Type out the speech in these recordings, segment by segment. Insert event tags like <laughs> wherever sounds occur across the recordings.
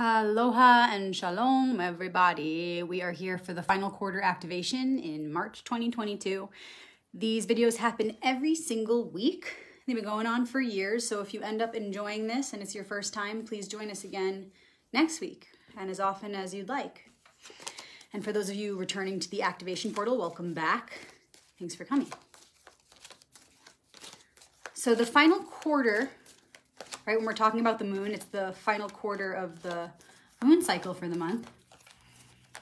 Aloha and shalom, everybody. We are here for the final quarter activation in March 2022. These videos happen every single week. They've been going on for years, so if you end up enjoying this and it's your first time, please join us again next week and as often as you'd like. And for those of you returning to the activation portal, welcome back. Thanks for coming. So the final quarter right? When we're talking about the moon, it's the final quarter of the moon cycle for the month.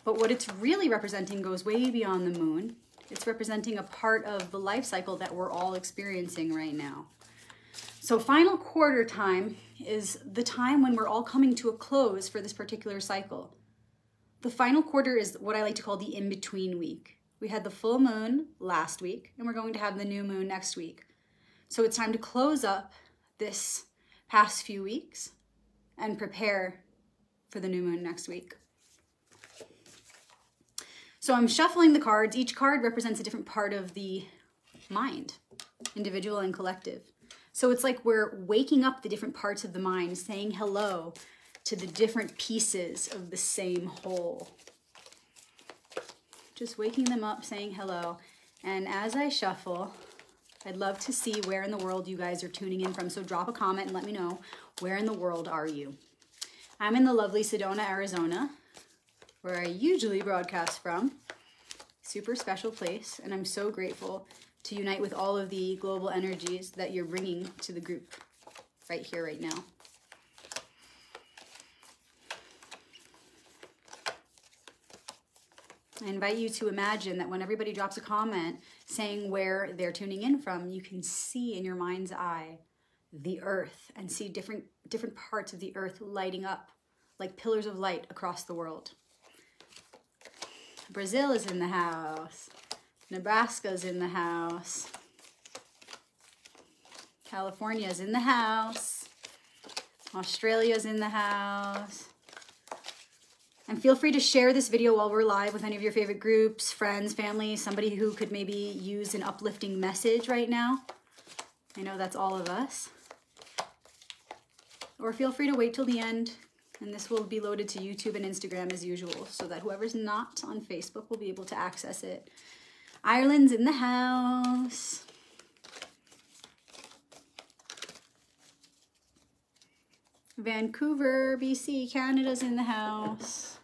But what it's really representing goes way beyond the moon. It's representing a part of the life cycle that we're all experiencing right now. So final quarter time is the time when we're all coming to a close for this particular cycle. The final quarter is what I like to call the in-between week. We had the full moon last week, and we're going to have the new moon next week. So it's time to close up this past few weeks and prepare for the new moon next week. So I'm shuffling the cards. Each card represents a different part of the mind, individual and collective. So it's like we're waking up the different parts of the mind, saying hello to the different pieces of the same whole. Just waking them up, saying hello. And as I shuffle, I'd love to see where in the world you guys are tuning in from. So drop a comment and let me know where in the world are you. I'm in the lovely Sedona, Arizona, where I usually broadcast from. Super special place, and I'm so grateful to unite with all of the global energies that you're bringing to the group right here, right now. I invite you to imagine that when everybody drops a comment saying where they're tuning in from, you can see in your mind's eye the earth and see different different parts of the earth lighting up like pillars of light across the world. Brazil is in the house. Nebraska's in the house. California's in the house. Australia's in the house. And feel free to share this video while we're live with any of your favorite groups, friends, family, somebody who could maybe use an uplifting message right now. I know that's all of us. Or feel free to wait till the end, and this will be loaded to YouTube and Instagram as usual, so that whoever's not on Facebook will be able to access it. Ireland's in the house. Vancouver, BC, Canada's in the house.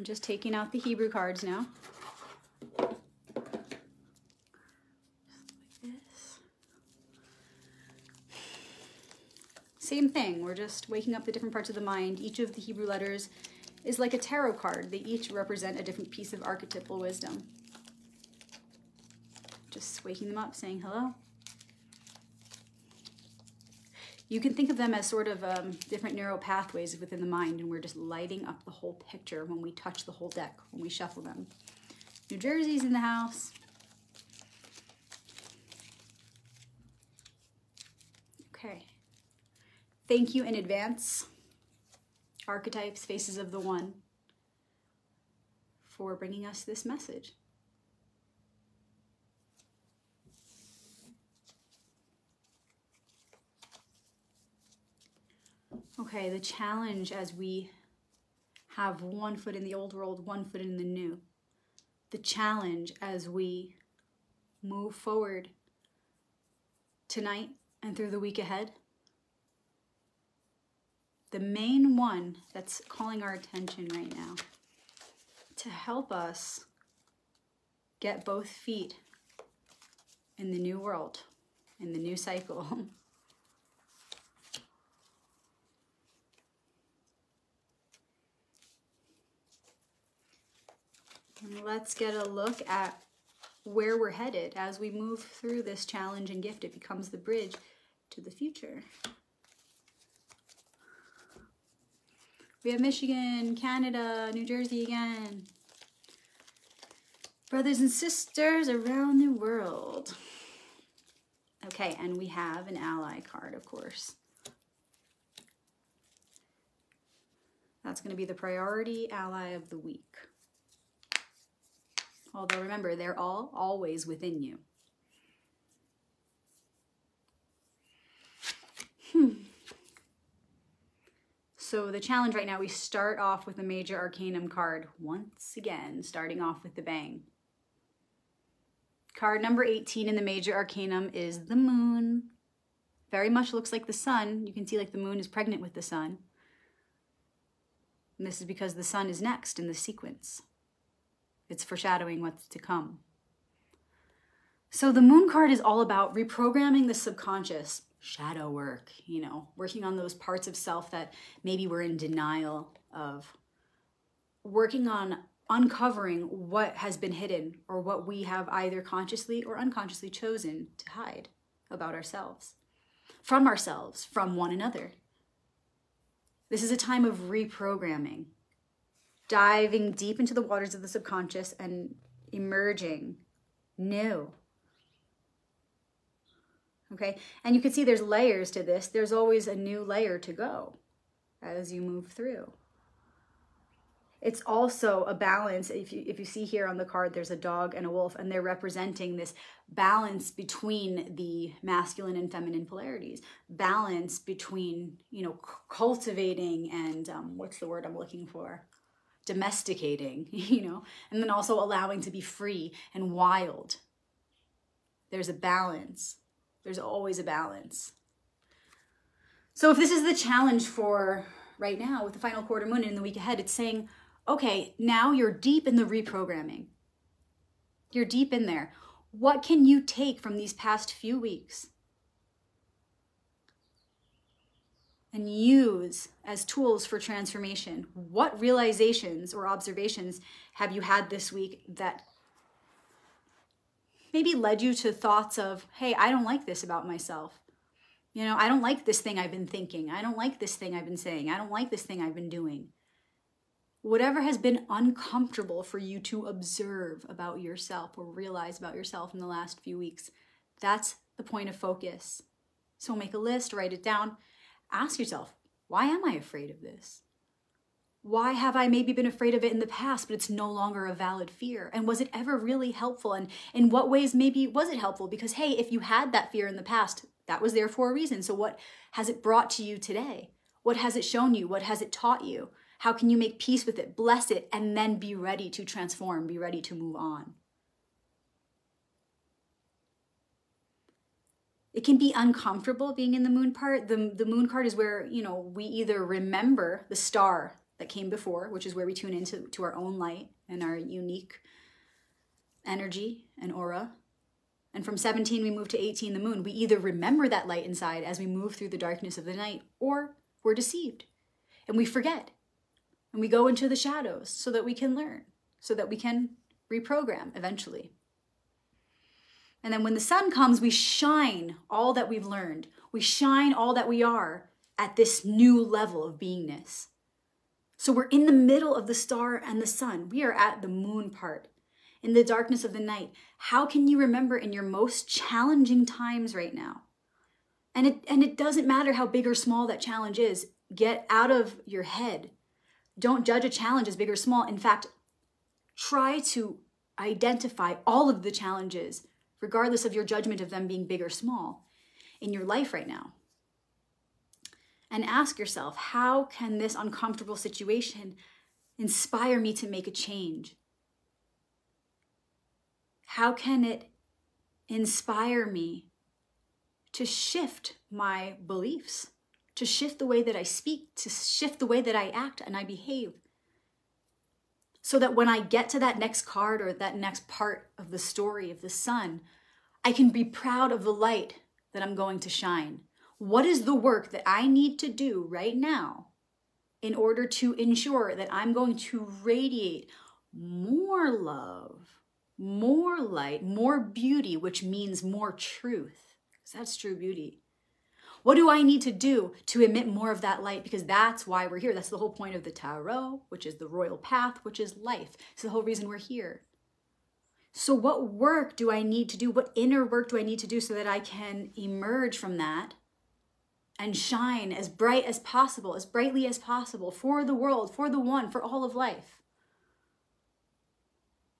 I'm just taking out the Hebrew cards now. Same thing, we're just waking up the different parts of the mind. Each of the Hebrew letters is like a tarot card. They each represent a different piece of archetypal wisdom. Just waking them up, saying hello. You can think of them as sort of um, different neural pathways within the mind, and we're just lighting up the whole picture when we touch the whole deck, when we shuffle them. New Jersey's in the house. Okay. Thank you in advance, archetypes, faces of the one, for bringing us this message. Okay, the challenge as we have one foot in the old world, one foot in the new. The challenge as we move forward tonight and through the week ahead. The main one that's calling our attention right now to help us get both feet in the new world, in the new cycle. <laughs> And let's get a look at where we're headed as we move through this challenge and gift. It becomes the bridge to the future. We have Michigan, Canada, New Jersey again. Brothers and sisters around the world. Okay, and we have an ally card, of course. That's going to be the priority ally of the week. Although remember, they're all always within you. Hmm. So the challenge right now, we start off with a major arcanum card. Once again, starting off with the bang. Card number 18 in the major arcanum is the moon. Very much looks like the sun. You can see like the moon is pregnant with the sun. And this is because the sun is next in the sequence. It's foreshadowing what's to come. So the moon card is all about reprogramming the subconscious, shadow work, you know, working on those parts of self that maybe we're in denial of, working on uncovering what has been hidden or what we have either consciously or unconsciously chosen to hide about ourselves, from ourselves, from one another. This is a time of reprogramming, diving deep into the waters of the subconscious and emerging new okay? And you can see there's layers to this. There's always a new layer to go as you move through. It's also a balance. If you, if you see here on the card, there's a dog and a wolf, and they're representing this balance between the masculine and feminine polarities, balance between, you know, cultivating and um, what's the word I'm looking for? Domesticating, <laughs> you know, and then also allowing to be free and wild. There's a balance. There's always a balance. So if this is the challenge for right now with the final quarter moon in the week ahead, it's saying, okay, now you're deep in the reprogramming. You're deep in there. What can you take from these past few weeks and use as tools for transformation? What realizations or observations have you had this week that maybe led you to thoughts of, hey, I don't like this about myself. You know, I don't like this thing I've been thinking. I don't like this thing I've been saying. I don't like this thing I've been doing. Whatever has been uncomfortable for you to observe about yourself or realize about yourself in the last few weeks, that's the point of focus. So make a list, write it down. Ask yourself, why am I afraid of this? why have I maybe been afraid of it in the past, but it's no longer a valid fear? And was it ever really helpful? And in what ways maybe was it helpful? Because, hey, if you had that fear in the past, that was there for a reason. So, what has it brought to you today? What has it shown you? What has it taught you? How can you make peace with it, bless it, and then be ready to transform, be ready to move on? It can be uncomfortable being in the moon part. The, the moon card is where, you know, we either remember the star that came before, which is where we tune into to our own light and our unique energy and aura. And from 17, we move to 18, the moon. We either remember that light inside as we move through the darkness of the night, or we're deceived and we forget. And we go into the shadows so that we can learn, so that we can reprogram eventually. And then when the sun comes, we shine all that we've learned. We shine all that we are at this new level of beingness. So we're in the middle of the star and the sun. We are at the moon part. In the darkness of the night, how can you remember in your most challenging times right now? And it and it doesn't matter how big or small that challenge is. Get out of your head. Don't judge a challenge as big or small. In fact, try to identify all of the challenges, regardless of your judgment of them being big or small, in your life right now and ask yourself how can this uncomfortable situation inspire me to make a change? How can it inspire me to shift my beliefs, to shift the way that I speak, to shift the way that I act and I behave? So that when I get to that next card or that next part of the story of the sun, I can be proud of the light that I'm going to shine what is the work that I need to do right now in order to ensure that I'm going to radiate more love, more light, more beauty, which means more truth, because that's true beauty. What do I need to do to emit more of that light? Because that's why we're here. That's the whole point of the tarot, which is the royal path, which is life. It's the whole reason we're here. So, what work do I need to do? What inner work do I need to do so that I can emerge from that and shine as bright as possible, as brightly as possible for the world, for the one, for all of life.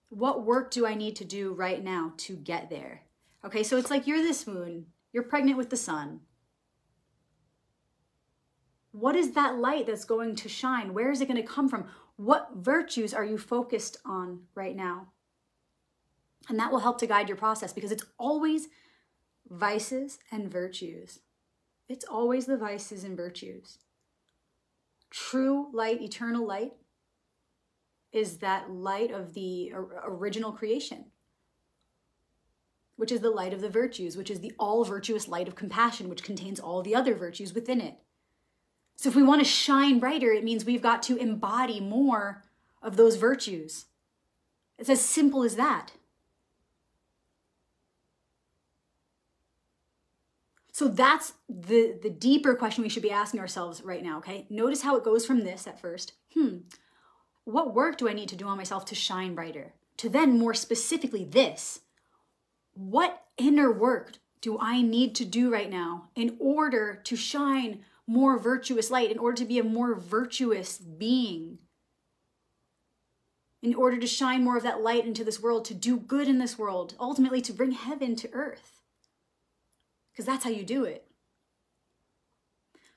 What work do I need to do right now to get there? Okay, so it's like you're this moon, you're pregnant with the sun. What is that light that's going to shine? Where is it going to come from? What virtues are you focused on right now? And that will help to guide your process because it's always vices and virtues. It's always the vices and virtues. True light, eternal light, is that light of the original creation, which is the light of the virtues, which is the all virtuous light of compassion, which contains all the other virtues within it. So if we want to shine brighter, it means we've got to embody more of those virtues. It's as simple as that. So that's the, the deeper question we should be asking ourselves right now, okay? Notice how it goes from this at first. Hmm, what work do I need to do on myself to shine brighter? To then, more specifically, this. What inner work do I need to do right now in order to shine more virtuous light, in order to be a more virtuous being? In order to shine more of that light into this world, to do good in this world, ultimately to bring heaven to earth. Because that's how you do it.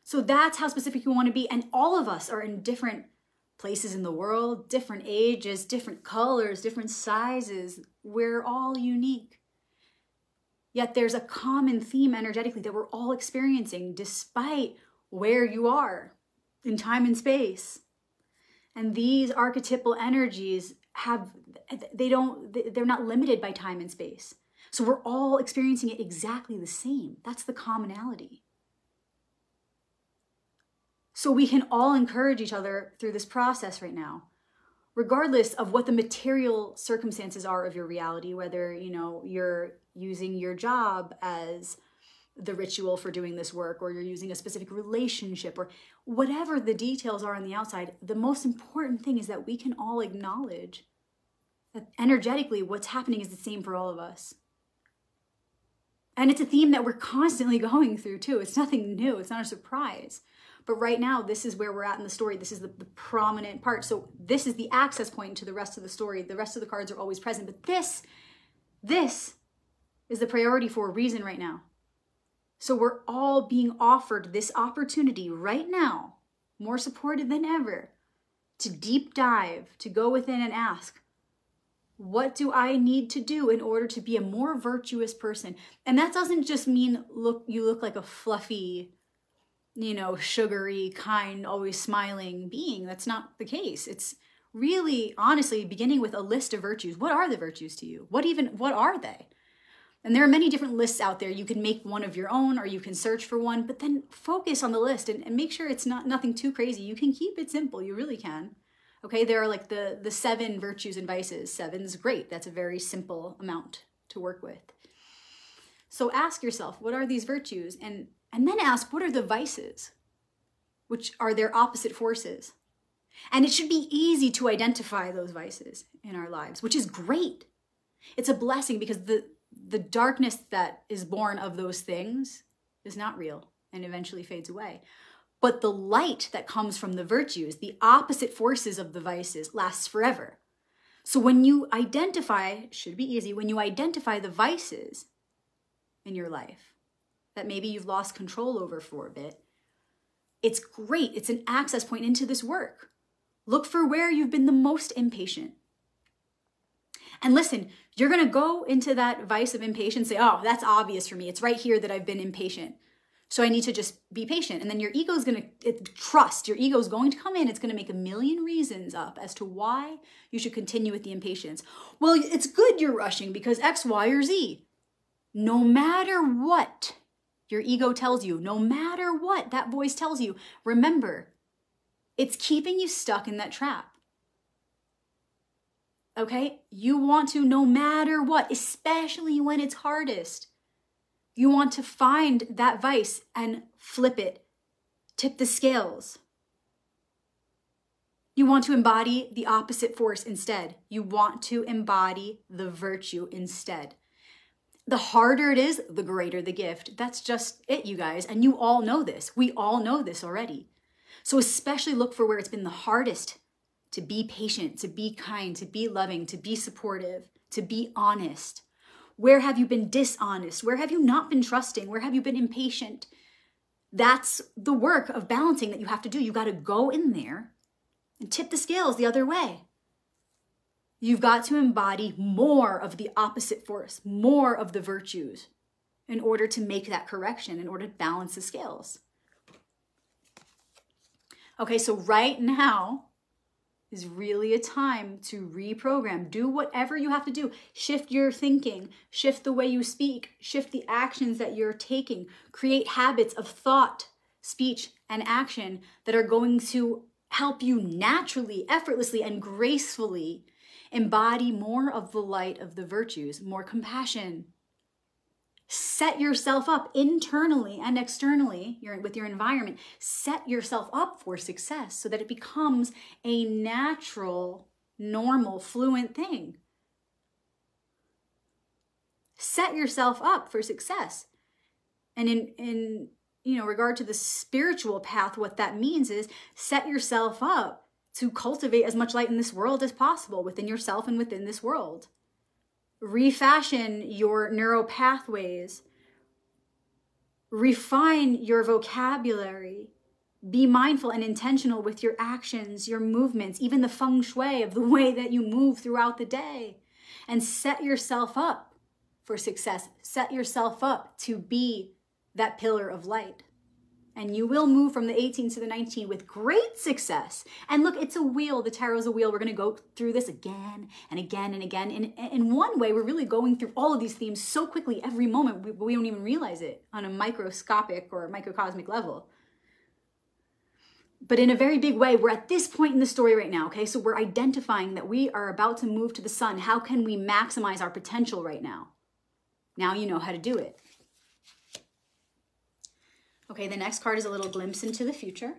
So that's how specific you want to be. And all of us are in different places in the world, different ages, different colors, different sizes. We're all unique. Yet there's a common theme energetically that we're all experiencing despite where you are in time and space. And these archetypal energies have, they don't, they're not limited by time and space. So we're all experiencing it exactly the same. That's the commonality. So we can all encourage each other through this process right now, regardless of what the material circumstances are of your reality, whether, you know, you're using your job as the ritual for doing this work or you're using a specific relationship or whatever the details are on the outside, the most important thing is that we can all acknowledge that energetically what's happening is the same for all of us. And it's a theme that we're constantly going through too. It's nothing new, it's not a surprise. But right now, this is where we're at in the story. This is the, the, prominent part. So this is the access point to the rest of the story. The rest of the cards are always present. But this, this is the priority for a reason right now. So we're all being offered this opportunity right now, more supported than ever, to deep dive, to go within and ask, what do I need to do in order to be a more virtuous person? And that doesn't just mean look you look like a fluffy you know, sugary, kind, always smiling being. That's not the case. It's really, honestly, beginning with a list of virtues. What are the virtues to you? What even, what are they? And there are many different lists out there. You can make one of your own or you can search for one, but then focus on the list and, and make sure it's not nothing too crazy. You can keep it simple. You really can. Okay, there are like the, the seven virtues and vices. Seven's great. That's a very simple amount to work with. So ask yourself, what are these virtues? And and then ask, what are the vices? Which are their opposite forces? And it should be easy to identify those vices in our lives, which is great. It's a blessing because the, the darkness that is born of those things is not real and eventually fades away. But the light that comes from the virtues, the opposite forces of the vices, lasts forever. So when you identify, should be easy, when you identify the vices in your life, that maybe you've lost control over for a bit, it's great. It's an access point into this work. Look for where you've been the most impatient. And listen, you're going to go into that vice of impatience, say, oh, that's obvious for me. It's right here that I've been impatient. So I need to just be patient. And then your ego is going to trust. Your ego is going to come in. It's going to make a million reasons up as to why you should continue with the impatience. Well, it's good you're rushing because X, Y, or Z. No matter what, your ego tells you, no matter what that voice tells you, remember, it's keeping you stuck in that trap. Okay? You want to, no matter what, especially when it's hardest, you want to find that vice and flip it, tip the scales. You want to embody the opposite force instead. You want to embody the virtue instead the harder it is, the greater the gift. That's just it, you guys. And you all know this. We all know this already. So, especially look for where it's been the hardest to be patient, to be kind, to be loving, to be supportive, to be honest. Where have you been dishonest? Where have you not been trusting? Where have you been impatient? That's the work of balancing that you have to do. You got to go in there and tip the scales the other way. You've got to embody more of the opposite force, more of the virtues in order to make that correction, in order to balance the scales. Okay, so right now is really a time to reprogram. Do whatever you have to do. Shift your thinking, shift the way you speak, shift the actions that you're taking. Create habits of thought, speech, and action that are going to help you naturally, effortlessly, and gracefully embody more of the light of the virtues, more compassion, set yourself up internally and externally with your environment set yourself up for success so that it becomes a natural normal fluent thing. Set yourself up for success. And in in you know regard to the spiritual path what that means is set yourself up to cultivate as much light in this world as possible within yourself and within this world refashion your neural pathways, refine your vocabulary, be mindful and intentional with your actions, your movements, even the feng shui of the <laughs> way that you move throughout the day, and set yourself up for success. Set yourself up to be that pillar of light and you will move from the 18 to the 19 with great success. And look, it's a wheel. The tarot's a wheel. We're going to go through this again and again and again. In, in one way, we're really going through all of these themes so quickly every moment, we, we don't even realize it on a microscopic or microcosmic level. But in a very big way, we're at this point in the story right now, okay? So we're identifying that we are about to move to the sun. How can we maximize our potential right now? Now you know how to do it. Okay, the next card is a little glimpse into the future.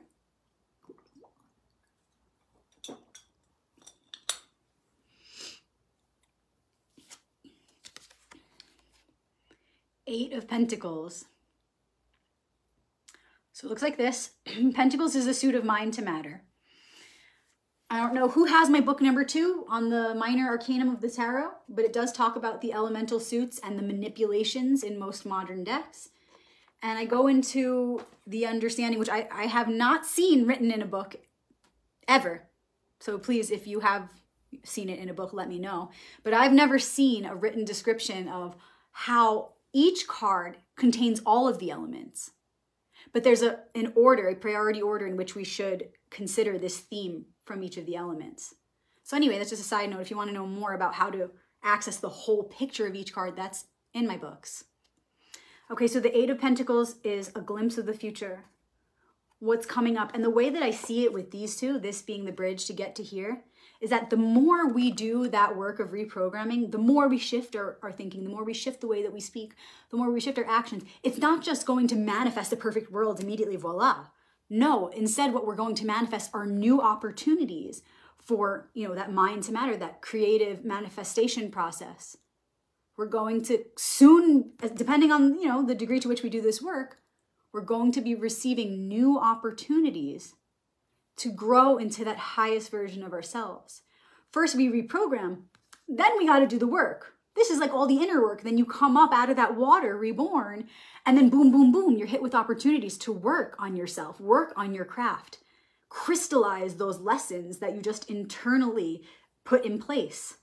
Eight of Pentacles. So it looks like this. <clears throat> Pentacles is the suit of mind to matter. I don't know who has my book number two on the minor arcanum of the tarot, but it does talk about the elemental suits and the manipulations in most modern decks and I go into the understanding, which I, I have not seen written in a book ever. So please, if you have seen it in a book, let me know. But I've never seen a written description of how each card contains all of the elements. But there's a, an order, a priority order in which we should consider this theme from each of the elements. So anyway, that's just a side note. If you want to know more about how to access the whole picture of each card, that's in my books. Okay, so the Eight of Pentacles is a glimpse of the future, what's coming up. And the way that I see it with these two, this being the bridge to get to here, is that the more we do that work of reprogramming, the more we shift our, our thinking, the more we shift the way that we speak, the more we shift our actions. It's not just going to manifest a perfect world immediately, voila. No, instead, what we're going to manifest are new opportunities for you know that mind to matter, that creative manifestation process. We're going to soon, depending on you know the degree to which we do this work, we're going to be receiving new opportunities to grow into that highest version of ourselves. First, we reprogram, then we got to do the work. This is like all the inner work. Then you come up out of that water, reborn, and then boom, boom, boom, you're hit with opportunities to work on yourself, work on your craft, crystallize those lessons that you just internally put in place,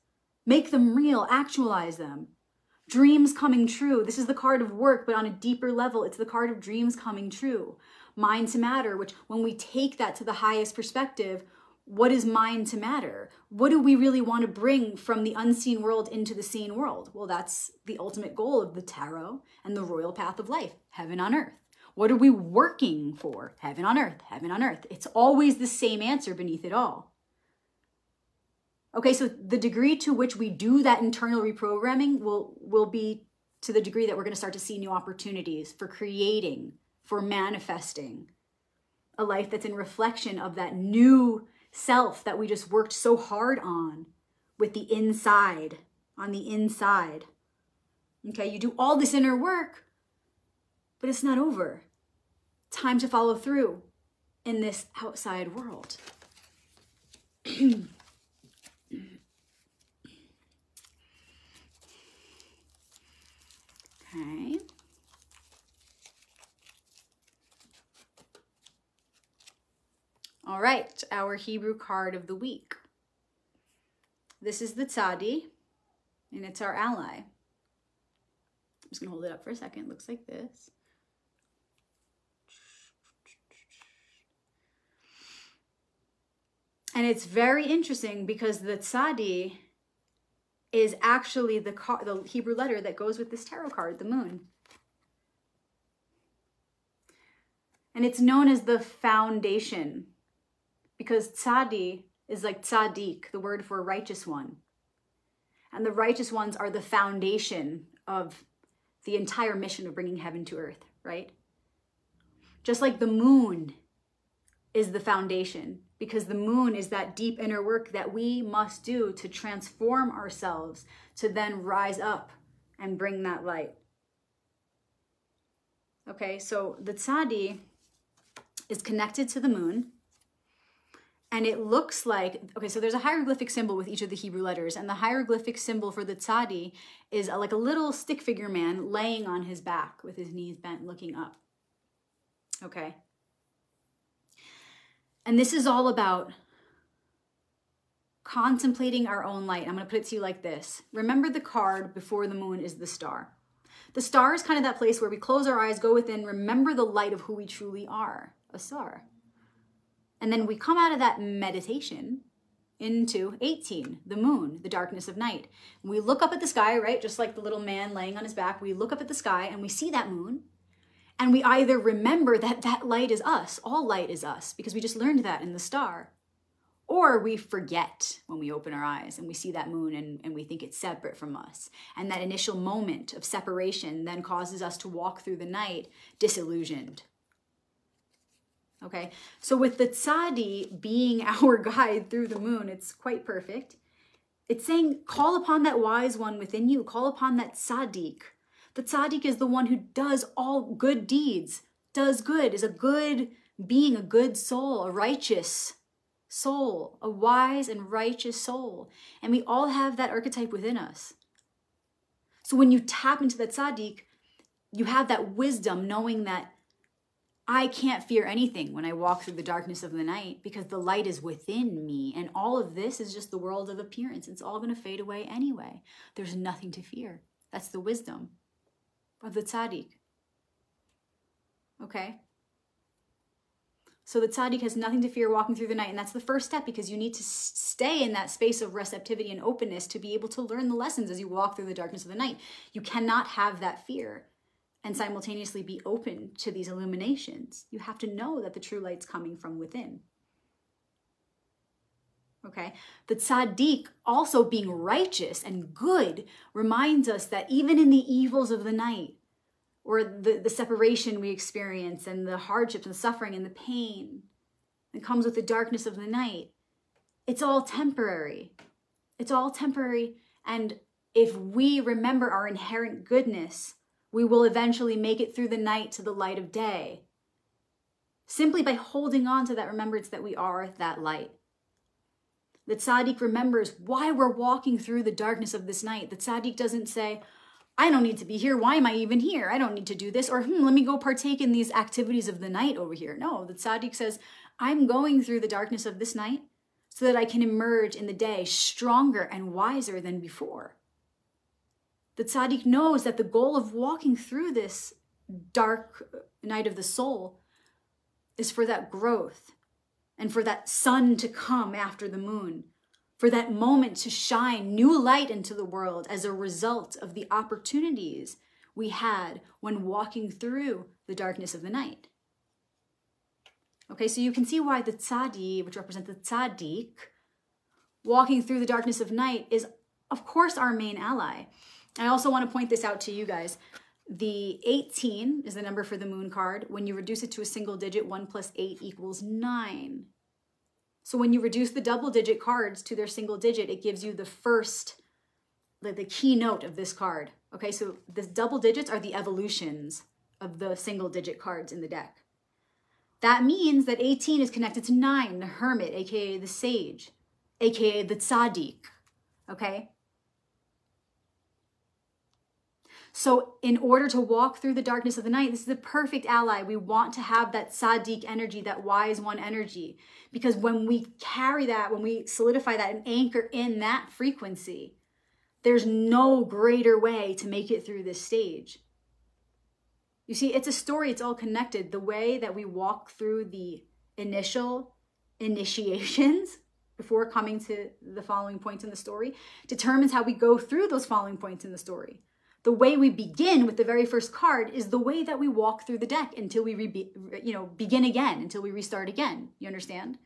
make them real, actualize them dreams coming true. This is the card of work, but on a deeper level, it's the card of dreams coming true. Mind to matter, which when we take that to the highest perspective, what is mind to matter? What do we really want to bring from the unseen world into the seen world? Well, that's the ultimate goal of the tarot and the royal path of life, heaven on earth. What are we working for? Heaven on earth, heaven on earth. It's always the same answer beneath it all. Okay, so the degree to which we do that internal reprogramming will, will be to the degree that we're going to start to see new opportunities for creating, for manifesting a life that's in reflection of that new self that we just worked so hard on with the inside, on the inside. Okay, you do all this inner work, but it's not over. Time to follow through in this outside world. <clears throat> Okay. All right, our Hebrew card of the week. This is the tzadi, and it's our ally. I'm just gonna hold it up for a second. Looks like this. And it's very interesting because the tzadi is actually the, the Hebrew letter that goes with this tarot card, the moon. And it's known as the foundation because tzadi is like tzaddik, the word for righteous one. And the righteous ones are the foundation of the entire mission of bringing heaven to earth, right? Just like the moon is the foundation, because the moon is that deep inner work that we must do to transform ourselves to then rise up and bring that light. Okay, so the tzadi is connected to the moon. And it looks like, okay, so there's a hieroglyphic symbol with each of the Hebrew letters. And the hieroglyphic symbol for the tzadi is a, like a little stick figure man laying on his back with his knees bent looking up. Okay. And this is all about contemplating our own light. I'm going to put it to you like this. Remember the card before the moon is the star. The star is kind of that place where we close our eyes, go within, remember the light of who we truly are asar. And then we come out of that meditation into 18, the moon, the darkness of night. We look up at the sky, right? Just like the little man laying on his back, we look up at the sky and we see that moon. And we either remember that that light is us, all light is us, because we just learned that in the star. Or we forget when we open our eyes and we see that moon and, and we think it's separate from us. And that initial moment of separation then causes us to walk through the night disillusioned, Okay, so with the tzadi being <laughs> our guide through the moon, it's quite perfect. It's saying, call upon that wise one within you, call upon that tzaddik. The tzaddik is the one who does all good deeds, does good, is a good being, a good soul, a righteous soul, a wise and righteous soul. And we all have that archetype within us. So when you tap into that tzaddik, you have that wisdom knowing that I can't fear anything when I walk through the darkness of the night because the light is within me. And all of this is just the world of appearance. It's all going to fade away anyway. There's nothing to fear. That's the wisdom of the tzaddik. Okay? So the tzaddik has nothing to fear walking through the night. And that's the first step because you need to stay in that space of receptivity and openness to be able to learn the lessons as you walk through the darkness of the night. You cannot have that fear and simultaneously be open to these illuminations. You have to know that the true light's coming from within. Okay, the tzaddik also being righteous and good reminds us that even in the evils of the night, or the, the separation we experience, and the hardships and suffering and the pain that comes with the darkness of the night, it's all temporary. It's all temporary. And if we remember our inherent goodness, we will eventually make it through the night to the light of day. Simply by holding on to that remembrance that we are that light. The tzaddik remembers why we're walking through the darkness of this night. The tzaddik doesn't say, I don't need to be here. Why am I even here? I don't need to do this. Or, hmm, let me go partake in these activities of the night over here. No, the tzaddik says, I'm going through the darkness of this night so that I can emerge in the day stronger and wiser than before. The tzaddik knows that the goal of walking through this dark night of the soul is for that growth and for that sun to come after the moon, for that moment to shine new light into the world as a result of the opportunities we had when walking through the darkness of the night. Okay, so you can see why the tzadi, which represents the tzaddik, walking through the darkness of night is, of course, our main ally. I also want to point this out to you guys. The 18 is the number for the moon card. When you reduce it to a single digit, 1 plus 8 equals 9. So when you reduce the double digit cards to their single digit, it gives you the first, the, the keynote of this card. Okay, so the double digits are the evolutions of the single digit cards in the deck. That means that 18 is connected to 9, the hermit, aka the sage, aka the tzaddik. Okay? So, in order to walk through the darkness of the night, this is the perfect ally. We want to have that tzaddik energy, that wise one energy. Because when we carry that, when we solidify that and anchor in that frequency, there's no greater way to make it through this stage. You see, it's a story, it's all connected. The way that we walk through the initial initiations <laughs> before coming to the following points in the story determines how we go through those following points in the story. The way we begin with the very first card is the way that we walk through the deck until we re- you know begin again, until we restart again. You understand?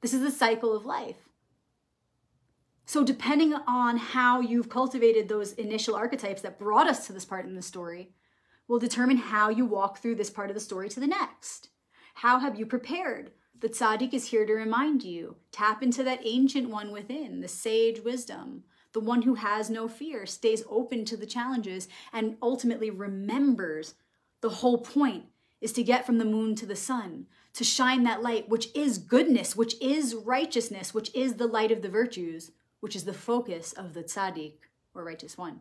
This is the cycle of life. So depending on how you've cultivated those initial archetypes that brought us to this part in the story, will determine how you walk through this part of the story to the next. How have you prepared? The tzaddik is here to remind you. Tap into that ancient one within, the sage wisdom, the one who has no fear, stays open to the challenges, and ultimately remembers the whole point is to get from the moon to the sun, to shine that light, which is goodness, which is righteousness, which is the light of the virtues, which is the focus of the tzaddik or righteous one.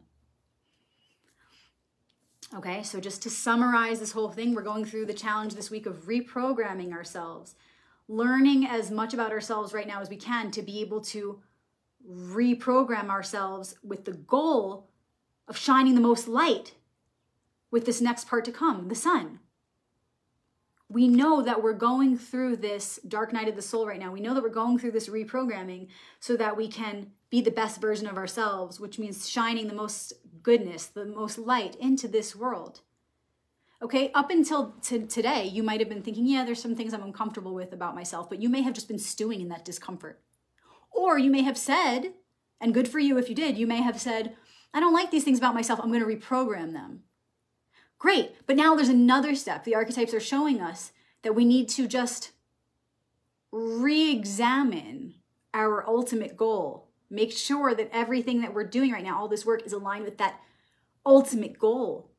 Okay, so just to summarize this whole thing, we're going through the challenge this week of reprogramming ourselves, learning as much about ourselves right now as we can to be able to reprogram ourselves with the goal of shining the most light with this next part to come, the sun. We know that we're going through this dark night of the soul right now. We know that we're going through this reprogramming so that we can be the best version of ourselves, which means shining the most goodness, the most light into this world. Okay, up until t- today, you might have been thinking, yeah, there's some things I'm uncomfortable with about myself, but you may have just been stewing in that discomfort. Or you may have said, and good for you if you did, you may have said, I don't like these things about myself, I'm going to reprogram them. Great, but now there's another step. The archetypes are showing us that we need to just re examine our ultimate goal Make sure that everything that we're doing right now, all this work, is aligned with that ultimate goal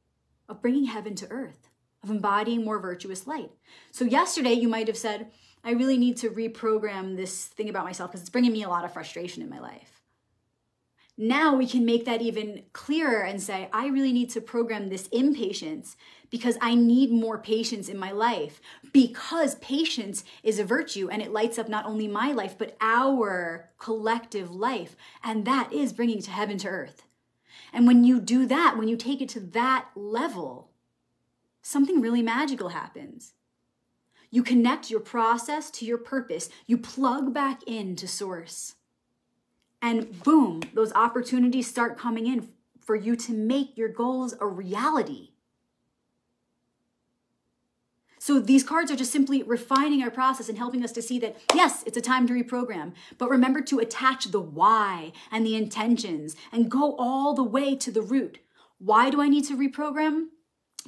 of bringing heaven to earth, of embodying more virtuous light. So, yesterday, you might have said, I really need to reprogram this thing about myself because it's bringing me a lot of frustration in my life. Now we can make that even clearer and say, I really need to program this impatience because I need more patience in my life. Because patience is a virtue and it lights up not only my life, but our collective life. And that is bringing to heaven to earth. And when you do that, when you take it to that level, something really magical happens. You connect your process to your purpose, you plug back into source. And boom, those opportunities start coming in for you to make your goals a reality. So these cards are just simply refining our process and helping us to see that, yes, it's a time to reprogram, but remember to attach the why and the intentions and go all the way to the root. Why do I need to reprogram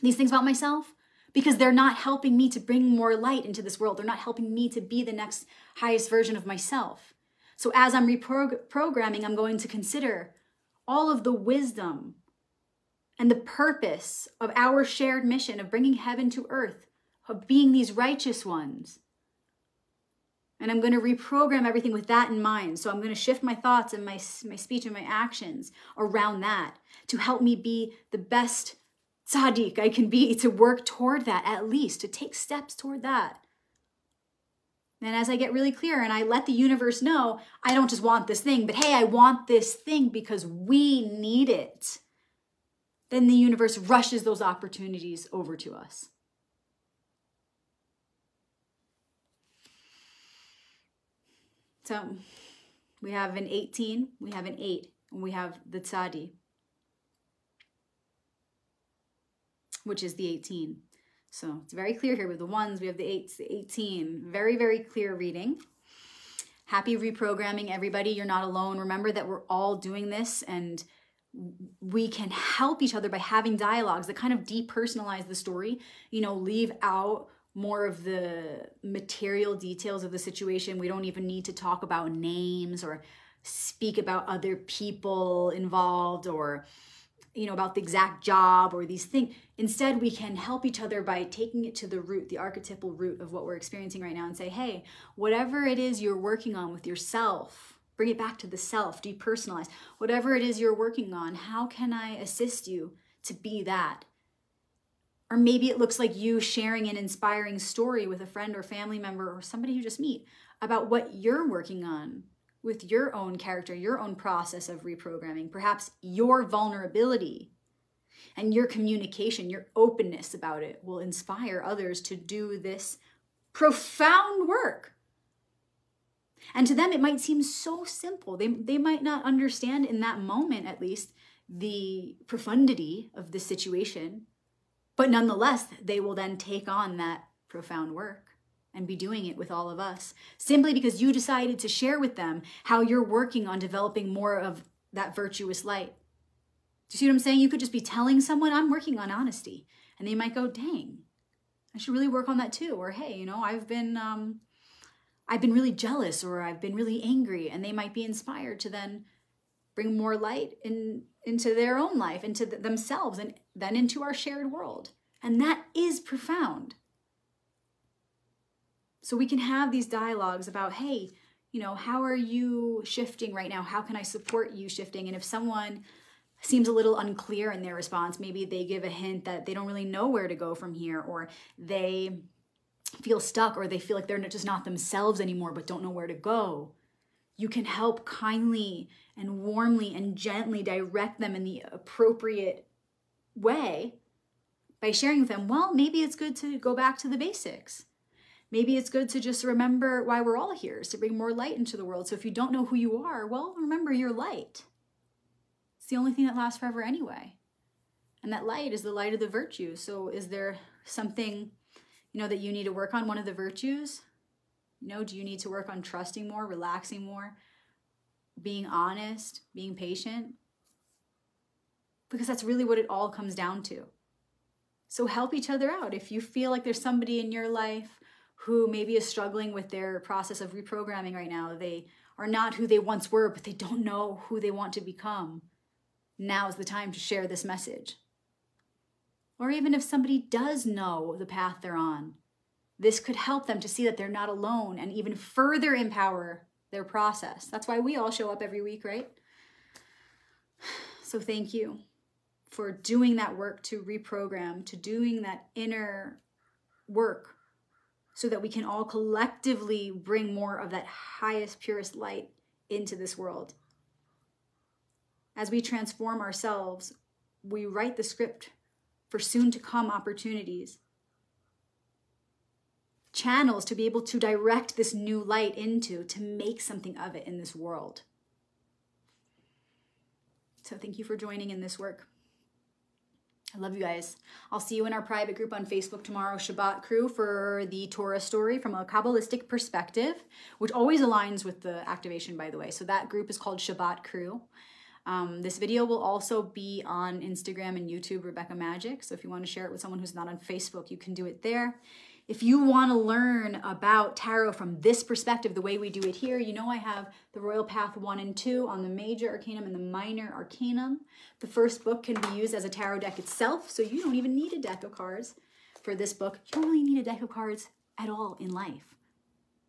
these things about myself? Because they're not helping me to bring more light into this world. They're not helping me to be the next highest version of myself. So as I'm reprogramming, I'm going to consider all of the wisdom and the purpose of our shared mission of bringing heaven to earth, of being these righteous ones. And I'm going to reprogram everything with that in mind. So I'm going to shift my thoughts and my, my speech and my actions around that to help me be the best tzaddik I can be, to work toward that at least, to take steps toward that. And as I get really clear and I let the universe know, I don't just want this thing, but hey, I want this thing because we need it, then the universe rushes those opportunities over to us. So we have an 18, we have an 8, and we have the tzadi, which is the 18. So it's very clear here with the ones, we have the eights, the 18. Very, very clear reading. Happy reprogramming, everybody. You're not alone. Remember that we're all doing this and we can help each other by having dialogues that kind of depersonalize the story, you know, leave out more of the material details of the situation. We don't even need to talk about names or speak about other people involved or you know about the exact job or these things instead we can help each other by taking it to the root the archetypal root of what we're experiencing right now and say hey whatever it is you're working on with yourself bring it back to the self depersonalize whatever it is you're working on how can i assist you to be that. Or maybe it looks like you sharing an inspiring story with a friend or family member or somebody you just meet about what you're working on with your own character, your own process of reprogramming, perhaps your vulnerability and your communication, your openness about it will inspire others to do this profound work. And to them, it might seem so simple. They, they might not understand in that moment, at least, the profundity of the situation. But nonetheless, they will then take on that profound work and be doing it with all of us simply because you decided to share with them how you're working on developing more of that virtuous light. Do you see what I'm saying? You could just be telling someone, I'm working on honesty. And they might go, dang, I should really work on that too. Or, hey, you know, I've been, um, I've been really jealous or I've been really angry. And they might be inspired to then bring more light in, into their own life, into the, themselves, and then into our shared world. And that is profound. So we can have these dialogues about, hey, you know, how are you shifting right now? How can I support you shifting? And if someone seems a little unclear in their response, maybe they give a hint that they don't really know where to go from here, or they feel stuck, or they feel like they're just not themselves anymore but don't know where to go. You can help kindly and warmly and gently direct them in the appropriate way by sharing with them, well, maybe it's good to go back to the basics. Maybe it's good to just remember why we're all here, is to bring more light into the world. So if you don't know who you are, well, remember your light. It's the only thing that lasts forever anyway. And that light is the light of the virtues. So is there something, you know, that you need to work on, one of the virtues? You know, do you need to work on trusting more, relaxing more, being honest, being patient? Because that's really what it all comes down to. So help each other out. If you feel like there's somebody in your life who maybe is struggling with their process of reprogramming right now, they are not who they once were, but they don't know who they want to become. Now is the time to share this message. Or even if somebody does know the path they're on, this could help them to see that they're not alone and even further empower their process. That's why we all show up every week, right? So thank you for doing that work to reprogram, to doing that inner work so that we can all collectively bring more of that highest, purest light into this world. As we transform ourselves, we write the script for soon to come opportunities channels to be able to direct this new light into to make something of it in this world. So thank you for joining in this work. I love you guys. I'll see you in our private group on Facebook tomorrow, Shabbat Crew, for the Torah story from a Kabbalistic perspective, which always aligns with the activation, by the way. So that group is called Shabbat Crew. Um, this video will also be on Instagram and YouTube, Rebecca Magick. So if you want to share it with someone who's not on Facebook, you can do it there. If you want to learn about tarot from this perspective, the way we do it here, you know I have the Royal Path 1 and 2 on the Major Arcanum and the Minor Arcanum. The first book can be used as a tarot deck itself, so you don't even need a deck of cards for this book. You don't really need a deck of cards at all in life.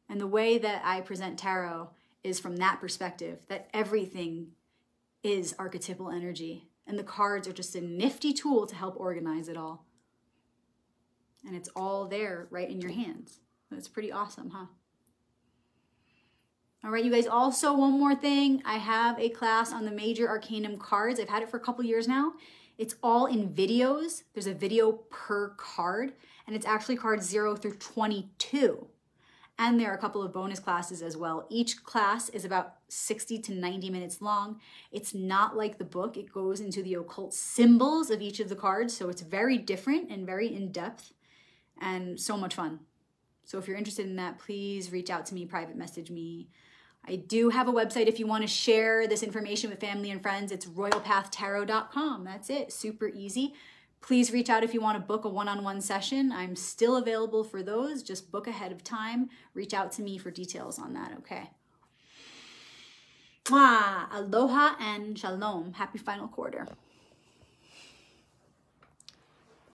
And the way that I present tarot is from that perspective, that everything is archetypal energy. And the cards are just a nifty tool to help organize it all and it's all there right in your hands. That's pretty awesome, huh? All right, you guys, also one more thing. I have a class on the Major Arcanum cards. I've had it for a couple years now. It's all in videos. There's a video per card, and it's actually cards 0 through 22. And there are a couple of bonus classes as well. Each class is about 60 to 90 minutes long. It's not like the book. It goes into the occult symbols of each of the cards, so it's very different and very in-depth and so much fun. So if you're interested in that, please reach out to me, private message me. I do have a website if you want to share this information with family and friends. It's royalpathtarot.com. That's it, super easy. Please reach out if you want to book a one on one session. I'm still available for those. Just book ahead of time. Reach out to me for details on that, okay? Mwah! Aloha and shalom. Happy final quarter.